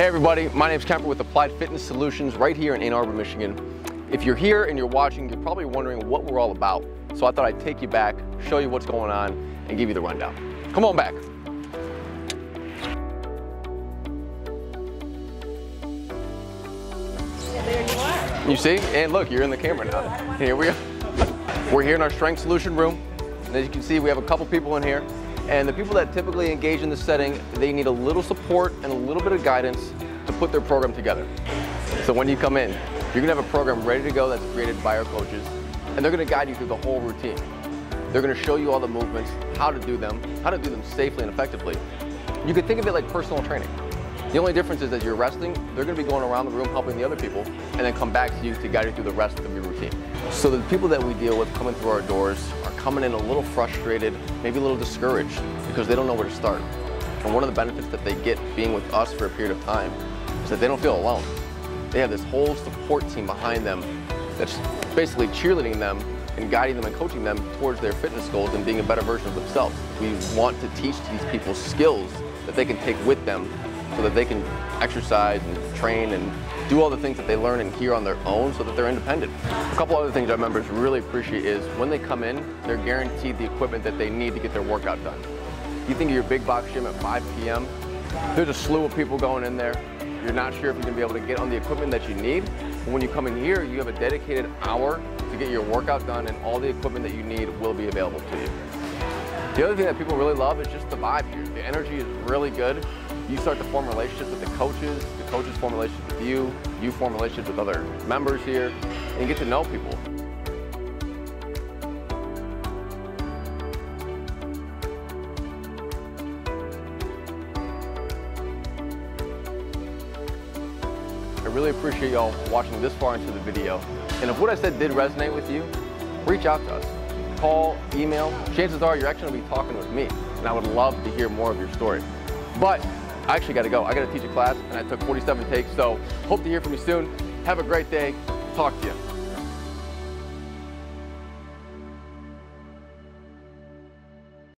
Hey everybody, my name is Kemper with Applied Fitness Solutions right here in Ann Arbor, Michigan. If you're here and you're watching, you're probably wondering what we're all about. So I thought I'd take you back, show you what's going on, and give you the rundown. Come on back. You. See? And look, you're in the camera now. Here we are. We're here in our strength solution room. And as you can see, we have a couple people in here. And the people that typically engage in this setting, they need a little support and a little bit of guidance to put their program together. So when you come in, you're gonna have a program ready to go that's created by our coaches, and they're gonna guide you through the whole routine. They're gonna show you all the movements, how to do them, how to do them safely and effectively. You could think of it like personal training. The only difference is that you're resting, they're gonna be going around the room helping the other people, and then come back to you to guide you through the rest of your routine. So the people that we deal with coming through our doors are coming in a little frustrated, maybe a little discouraged, because they don't know where to start. And one of the benefits that they get being with us for a period of time is that they don't feel alone. They have this whole support team behind them that's basically cheerleading them and guiding them and coaching them towards their fitness goals and being a better version of themselves. We want to teach these people skills that they can take with them so that they can exercise and train and do all the things that they learn and hear on their own so that they're independent. A couple other things our members really appreciate is when they come in, they're guaranteed the equipment that they need to get their workout done. You think of your big box gym at 5 p.m., there's a slew of people going in there. You're not sure if you're gonna be able to get on the equipment that you need. But when you come in here, you have a dedicated hour to get your workout done and all the equipment that you need will be available to you. The other thing that people really love is just the vibe here. The energy is really good. You start to form relationships with the coaches, the coaches form relationships with you, you form relationships with other members here, and you get to know people. I really appreciate y'all watching this far into the video. And if what I said did resonate with you, reach out to us. Call, email. Chances are you're actually gonna be talking with me, and I would love to hear more of your story. But I actually gotta go. I gotta teach a class, and I took 47 takes, so hope to hear from you soon. Have a great day. Talk to you.